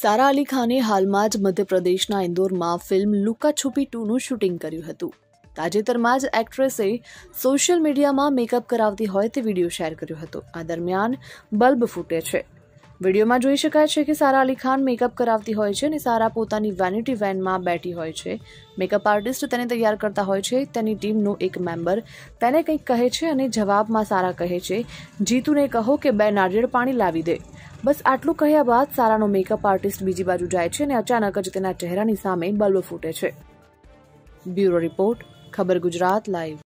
સારા અલી ખાને હાલમાં જ મધ્યપ્રદેશના ઇન્દોરમાં ફિલ્મ લુકા છુપી ટુનું શૂટિંગ કર્યું હતું. તાજેતરમાં જ એક્ટ્રેસે સોશિયલ મીડિયામાં મેકઅપ કરાવતી હોય તે વીડિયો શેર કર્યો હતો. આ દરમિયાન બલ્બ ફૂટે છે. વિડીયોમાં જોઈ શકાય છે કે સારા અલી ખાન મેકઅપ કરાવતી હોય છે અને સારા પોતાની વેનિટી વેનમાં બેઠી હોય છે. મેકઅપ આર્ટિસ્ટ તેને તૈયાર કરતા હોય છે. તેની ટીમનો એક મેમ્બર તેને કંઈક કહે છે અને જવાબમાં સારા કહે છે, જીતુને કહો કે બે નારિયેળ પાણી લાવી દે. બસ આટલું કહ્યા બાદ સારાનો મેકઅપ આર્ટિસ્ટ બીજી બાજુ જાય છે અને અચાનક જ તેના ચહેરાની સામે બલ્બ ફૂટે છે. બ્યુરો રિપોર્ટ, ખબર ગુજરાત, લાઈવ.